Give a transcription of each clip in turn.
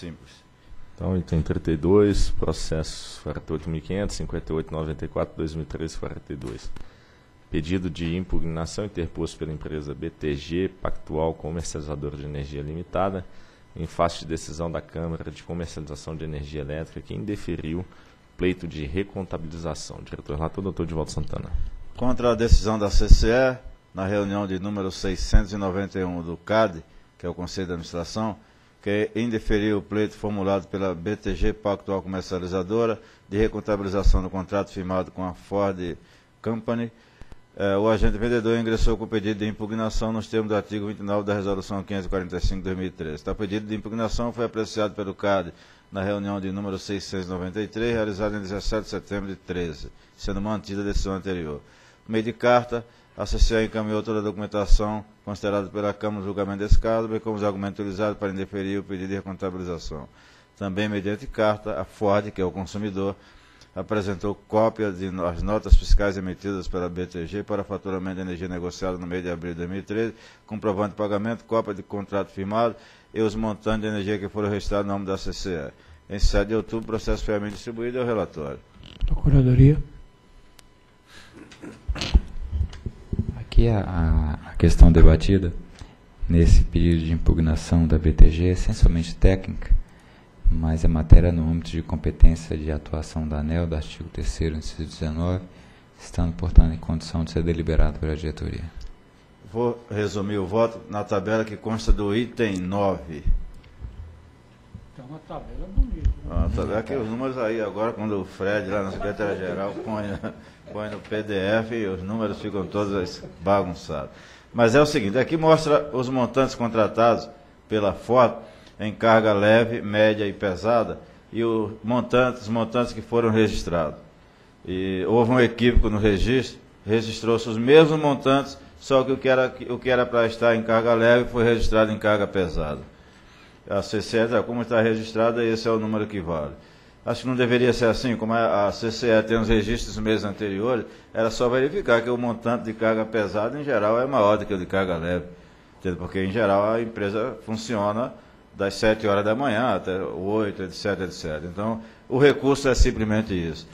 Simples. Então, item 32, processo 48.500, 5894, 2013, 42. Pedido de impugnação interposto pela empresa BTG Pactual Comercializadora de Energia Limitada, em face de decisão da Câmara de Comercialização de Energia Elétrica, que indeferiu pleito de recontabilização. Diretor relator, doutor Divaldo Santana. Contra a decisão da CCE, na reunião de número 691 do CAD, que é o Conselho de Administração, que indeferiu o pleito formulado pela BTG Pactual Comercializadora de recontabilização do contrato firmado com a Ford Company, eh, o agente vendedor ingressou com o pedido de impugnação nos termos do artigo 29 da Resolução 545 de 2013. Tal pedido de impugnação foi apreciado pelo CAD na reunião de número 693, realizada em 17 de setembro de 13, sendo mantida a decisão anterior. Por meio de carta, a CCA encaminhou toda a documentação considerada pela Câmara no julgamento desse caso, bem como os argumentos utilizados para indeferir o pedido de recontabilização. Também, mediante carta, a Ford, que é o consumidor, apresentou cópia das notas fiscais emitidas pela BTG para faturamento de energia negociada no mês de abril de 2013, comprovando pagamento, cópia de contrato firmado e os montantes de energia que foram registrados no nome da CCE. Em 7 de outubro, o processo foi distribuído ao relatório. Procuradoria. Aqui a, a questão debatida nesse pedido de impugnação da BTG é essencialmente técnica, mas é matéria no âmbito de competência de atuação da ANEL, do artigo 3 inciso 19, estando, portanto, em condição de ser deliberado pela diretoria. Vou resumir o voto na tabela que consta do item 9. Uma tabela bonita. Né? Ah, tabela aqui os números aí, agora quando o Fred, lá na Secretaria-Geral, põe, põe no PDF os números ficam todos bagunçados. Mas é o seguinte, aqui mostra os montantes contratados pela foto em carga leve, média e pesada, e os montantes, os montantes que foram registrados. E houve um equívoco no registro, registrou-se os mesmos montantes só que o que era o que era para estar em carga leve foi registrado em carga pesada. A CCE, como está registrada, esse é o número que vale. Acho que não deveria ser assim, como a CCE tem os registros dos meses anteriores, era só verificar que o montante de carga pesada, em geral, é maior do que o de carga leve. Porque, em geral, a empresa funciona das 7 horas da manhã até 8, etc, etc. Então, o recurso é simplesmente isso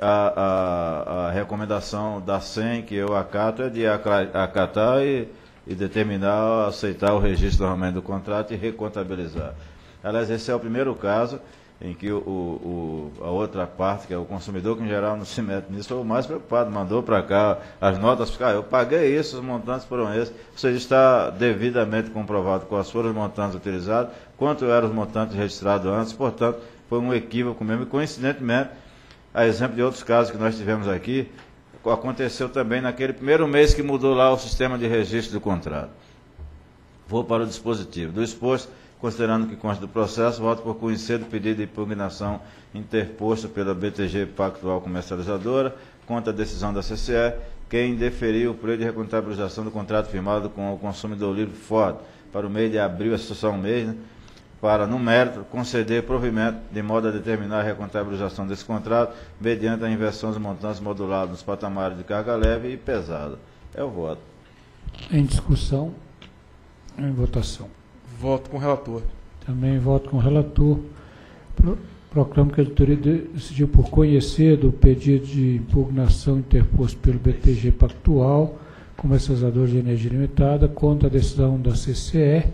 a, a, a, recomendação da SEM, que eu acato, é de acatar e, e determinar, aceitar o registro normalmente do contrato e recontabilizar. Aliás, esse é o primeiro caso em que o, o, a outra parte, que é o consumidor, que em geral não se mete nisso, foi o mais preocupado, mandou para cá as notas, ah, eu paguei isso, os montantes foram esses, seja, está devidamente comprovado quais foram os montantes utilizados, quanto eram os montantes registrados antes, portanto, foi um equívoco mesmo, e coincidentemente, a exemplo de outros casos que nós tivemos aqui, aconteceu também naquele primeiro mês que mudou lá o sistema de registro do contrato. Vou para o dispositivo. Do exposto, considerando que consta do processo, voto por conhecer do pedido de impugnação interposto pela BTG Pactual Comercializadora contra a decisão da CCE, que indeferiu o preço de recontabilização do contrato firmado com o consumidor livre Ford para o mês de abril, essa só um mês, né? Para, no mérito, conceder provimento de modo a determinar a recontabilização desse contrato mediante a inversão dos montantes modulados nos patamares de carga leve e pesada. É o voto. Em discussão, em votação. Voto com o relator. Também voto com o relator. Pro, proclamo que a diretoria decidiu por conhecer do pedido de impugnação interposto pelo BTG Pactual, comercializador de energia limitada, contra a decisão da CCE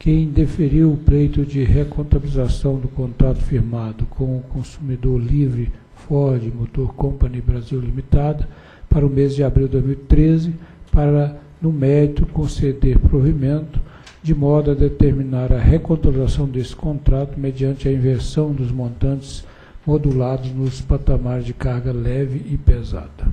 que indeferiu o pleito de recontabilização do contrato firmado com o consumidor livre Ford Motor Company Brasil Limitada para o mês de abril de 2013, para, no mérito, conceder provimento, de modo a determinar a recontabilização desse contrato mediante a inversão dos montantes modulados nos patamares de carga leve e pesada.